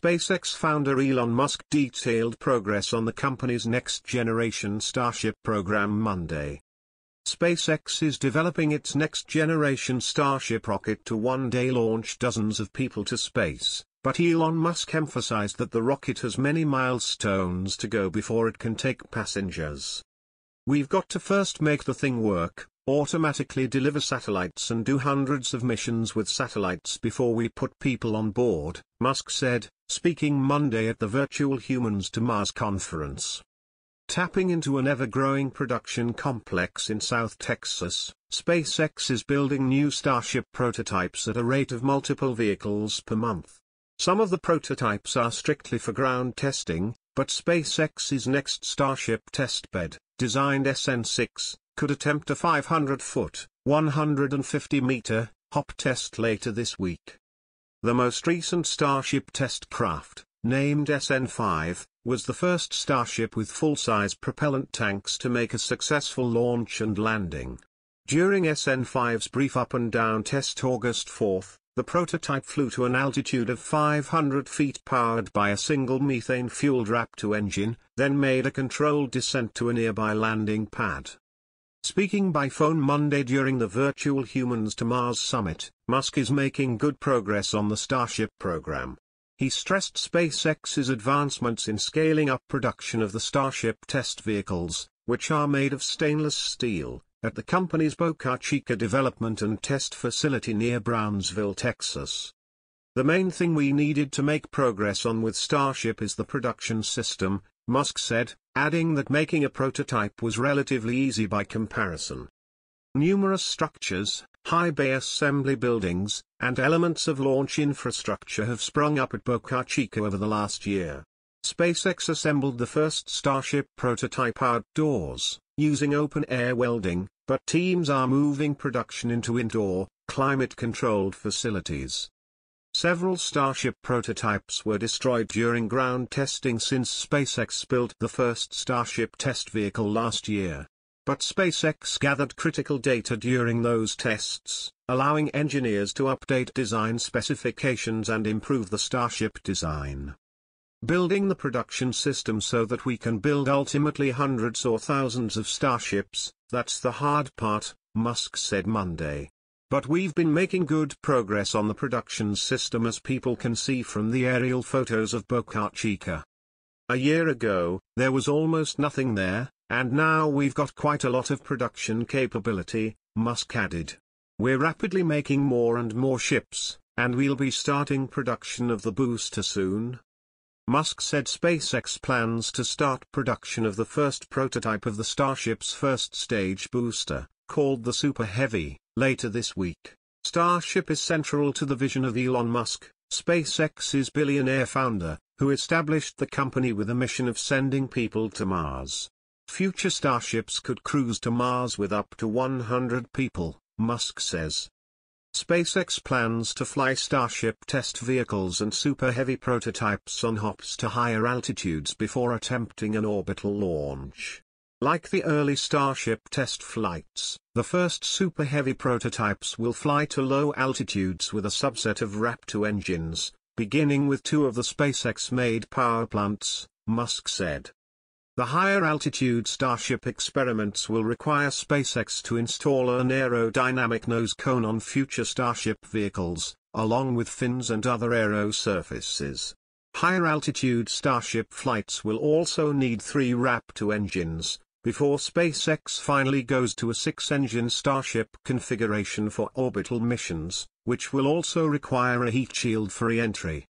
SpaceX founder Elon Musk detailed progress on the company's next-generation Starship program Monday. SpaceX is developing its next-generation Starship rocket to one day launch dozens of people to space, but Elon Musk emphasized that the rocket has many milestones to go before it can take passengers. We've got to first make the thing work, automatically deliver satellites and do hundreds of missions with satellites before we put people on board, Musk said, speaking Monday at the Virtual Humans to Mars conference. Tapping into an ever-growing production complex in South Texas, SpaceX is building new Starship prototypes at a rate of multiple vehicles per month. Some of the prototypes are strictly for ground testing, but SpaceX's next Starship testbed, designed SN6, could attempt a 500-foot, 150-meter, hop test later this week. The most recent Starship test craft, named SN5, was the first Starship with full-size propellant tanks to make a successful launch and landing. During SN5's brief up-and-down test August 4, the prototype flew to an altitude of 500 feet powered by a single methane-fueled Raptor engine, then made a controlled descent to a nearby landing pad. Speaking by phone Monday during the Virtual Humans to Mars Summit, Musk is making good progress on the Starship program. He stressed SpaceX's advancements in scaling up production of the Starship test vehicles, which are made of stainless steel, at the company's Boca Chica development and test facility near Brownsville, Texas. The main thing we needed to make progress on with Starship is the production system, Musk said, adding that making a prototype was relatively easy by comparison. Numerous structures, high bay assembly buildings, and elements of launch infrastructure have sprung up at Boca Chica over the last year. SpaceX assembled the first Starship prototype outdoors, using open-air welding, but teams are moving production into indoor, climate-controlled facilities. Several Starship prototypes were destroyed during ground testing since SpaceX built the first Starship test vehicle last year. But SpaceX gathered critical data during those tests, allowing engineers to update design specifications and improve the Starship design. Building the production system so that we can build ultimately hundreds or thousands of Starships, that's the hard part, Musk said Monday. But we've been making good progress on the production system as people can see from the aerial photos of Boca Chica. A year ago, there was almost nothing there, and now we've got quite a lot of production capability, Musk added. We're rapidly making more and more ships, and we'll be starting production of the booster soon. Musk said SpaceX plans to start production of the first prototype of the Starship's first stage booster, called the Super Heavy, later this week. Starship is central to the vision of Elon Musk, SpaceX's billionaire founder, who established the company with a mission of sending people to Mars. Future starships could cruise to Mars with up to 100 people, Musk says. SpaceX plans to fly Starship test vehicles and Super Heavy prototypes on hops to higher altitudes before attempting an orbital launch. Like the early Starship test flights, the first Super Heavy prototypes will fly to low altitudes with a subset of Raptor engines, beginning with two of the SpaceX-made power plants, Musk said. The higher altitude Starship experiments will require SpaceX to install an aerodynamic nose cone on future Starship vehicles, along with fins and other aero surfaces. Higher altitude Starship flights will also need three Raptor engines, before SpaceX finally goes to a six-engine Starship configuration for orbital missions, which will also require a heat shield for re-entry.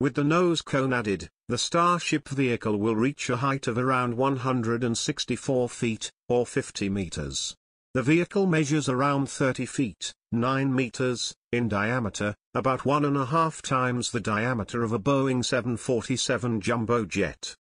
With the nose cone added, the Starship vehicle will reach a height of around 164 feet, or 50 meters. The vehicle measures around 30 feet, 9 meters, in diameter, about one and a half times the diameter of a Boeing 747 jumbo jet.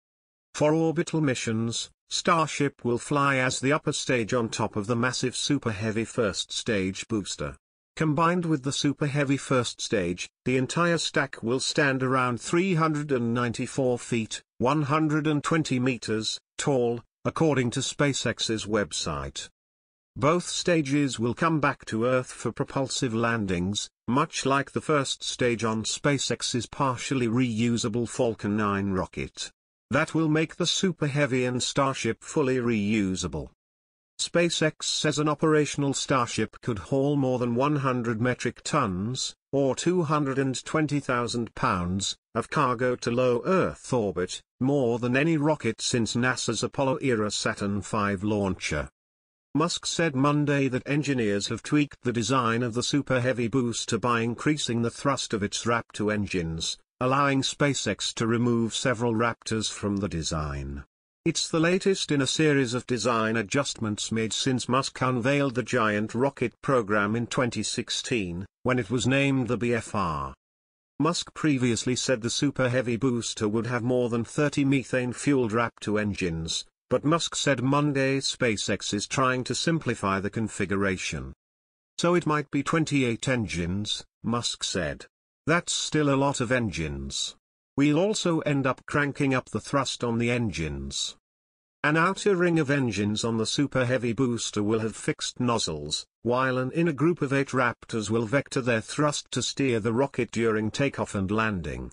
For orbital missions, Starship will fly as the upper stage on top of the massive Super Heavy first stage booster. Combined with the Super Heavy first stage, the entire stack will stand around 394 feet, 120 meters, tall, according to SpaceX's website. Both stages will come back to Earth for propulsive landings, much like the first stage on SpaceX's partially reusable Falcon 9 rocket. That will make the Super Heavy and Starship fully reusable. SpaceX says an operational Starship could haul more than 100 metric tons, or 220,000 pounds, of cargo to low Earth orbit, more than any rocket since NASA's Apollo-era Saturn V launcher. Musk said Monday that engineers have tweaked the design of the Super Heavy booster by increasing the thrust of its Raptor engines, allowing SpaceX to remove several Raptors from the design. It's the latest in a series of design adjustments made since Musk unveiled the giant rocket program in 2016, when it was named the BFR. Musk previously said the Super Heavy booster would have more than 30 methane-fueled Raptor engines, but Musk said Monday SpaceX is trying to simplify the configuration. So it might be 28 engines, Musk said. That's still a lot of engines. We'll also end up cranking up the thrust on the engines. An outer ring of engines on the Super Heavy booster will have fixed nozzles, while an inner group of eight Raptors will vector their thrust to steer the rocket during takeoff and landing.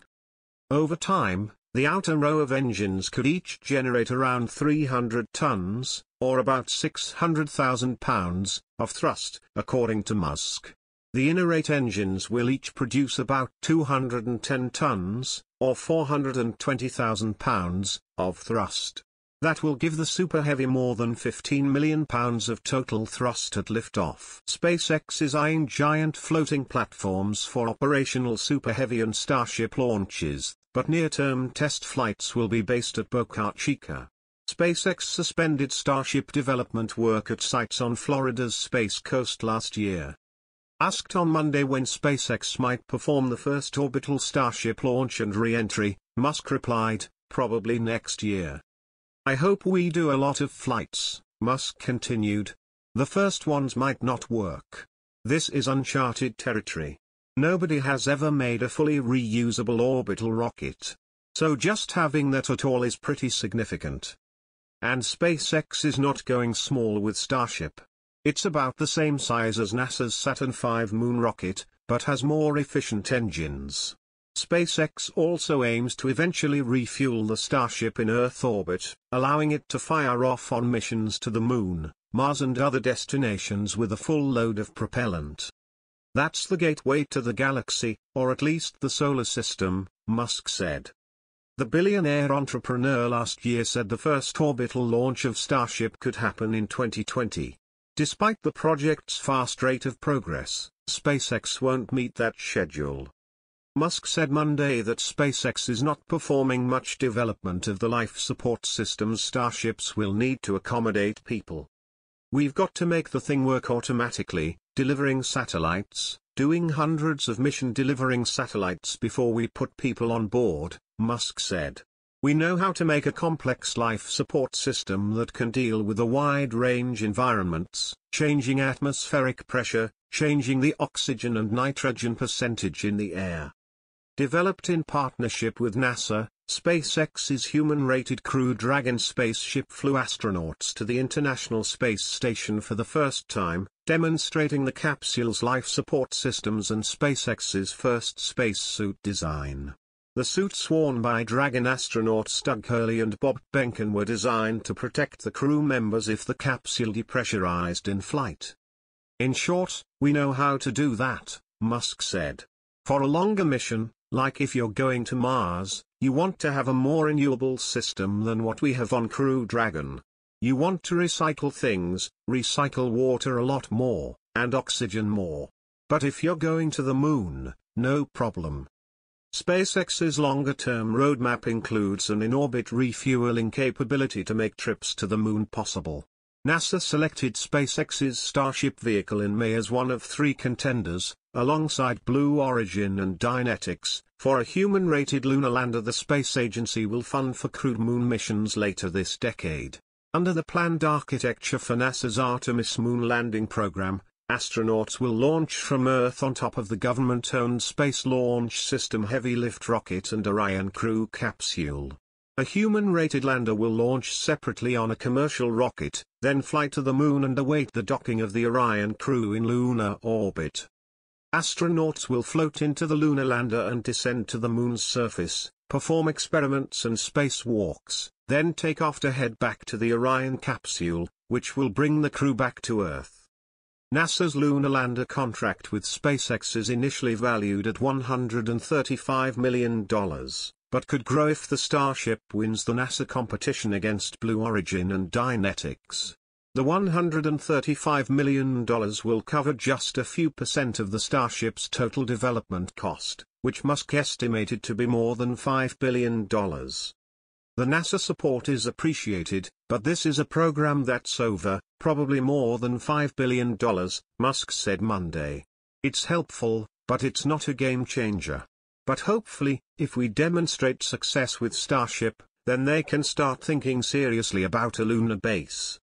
Over time, the outer row of engines could each generate around 300 tons, or about 600,000 pounds, of thrust, according to Musk. The inner eight engines will each produce about 210 tons, or 420,000 pounds, of thrust. That will give the Super Heavy more than 15 million pounds of total thrust at liftoff. SpaceX is eyeing giant floating platforms for operational Super Heavy and Starship launches, but near-term test flights will be based at Boca Chica. SpaceX suspended Starship development work at sites on Florida's Space Coast last year. Asked on Monday when SpaceX might perform the first orbital Starship launch and re-entry, Musk replied, probably next year. I hope we do a lot of flights, Musk continued. The first ones might not work. This is uncharted territory. Nobody has ever made a fully reusable orbital rocket. So just having that at all is pretty significant. And SpaceX is not going small with Starship. It's about the same size as NASA's Saturn V moon rocket, but has more efficient engines. SpaceX also aims to eventually refuel the Starship in Earth orbit, allowing it to fire off on missions to the Moon, Mars and other destinations with a full load of propellant. That's the gateway to the galaxy, or at least the solar system, Musk said. The billionaire entrepreneur last year said the first orbital launch of Starship could happen in 2020. Despite the project's fast rate of progress, SpaceX won't meet that schedule. Musk said Monday that SpaceX is not performing much development of the life support systems starships will need to accommodate people. We've got to make the thing work automatically, delivering satellites, doing hundreds of mission delivering satellites before we put people on board, Musk said. We know how to make a complex life support system that can deal with a wide range of environments, changing atmospheric pressure, changing the oxygen and nitrogen percentage in the air. Developed in partnership with NASA, SpaceX's human-rated Crew Dragon spaceship flew astronauts to the International Space Station for the first time, demonstrating the capsule's life support systems and SpaceX's first spacesuit design. The suits worn by Dragon astronauts Doug Hurley and Bob Behnken were designed to protect the crew members if the capsule depressurized in flight. In short, we know how to do that, Musk said. For a longer mission, like if you're going to Mars, you want to have a more renewable system than what we have on Crew Dragon. You want to recycle things, recycle water a lot more, and oxygen more. But if you're going to the moon, no problem. SpaceX's longer-term roadmap includes an in-orbit refueling capability to make trips to the moon possible. NASA selected SpaceX's Starship vehicle in May as one of three contenders, alongside Blue Origin and Dynetics, for a human-rated lunar lander the space agency will fund for crewed moon missions later this decade. Under the planned architecture for NASA's Artemis moon landing program, astronauts will launch from Earth on top of the government-owned Space Launch System Heavy Lift rocket and Orion crew capsule. A human-rated lander will launch separately on a commercial rocket, then fly to the moon and await the docking of the Orion crew in lunar orbit. Astronauts will float into the lunar lander and descend to the moon's surface, perform experiments and spacewalks, then take off to head back to the Orion capsule, which will bring the crew back to Earth. NASA's lunar lander contract with SpaceX is initially valued at $135 million but could grow if the Starship wins the NASA competition against Blue Origin and Dynetics. The $135 million will cover just a few percent of the Starship's total development cost, which Musk estimated to be more than $5 billion. The NASA support is appreciated, but this is a program that's over, probably more than $5 billion, Musk said Monday. It's helpful, but it's not a game changer. But hopefully, if we demonstrate success with Starship, then they can start thinking seriously about a lunar base.